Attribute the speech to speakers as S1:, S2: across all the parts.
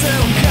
S1: soon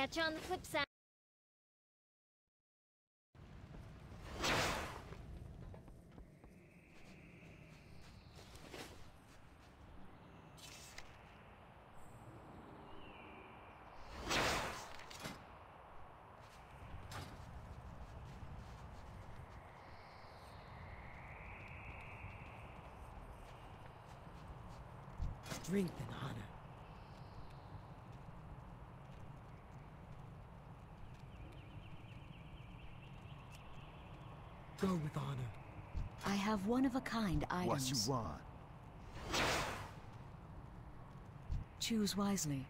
S2: Catch you on the flip side.
S3: Strength and honor. Go with honor.
S4: I have one-of-a-kind items.
S5: What you want?
S4: Choose wisely.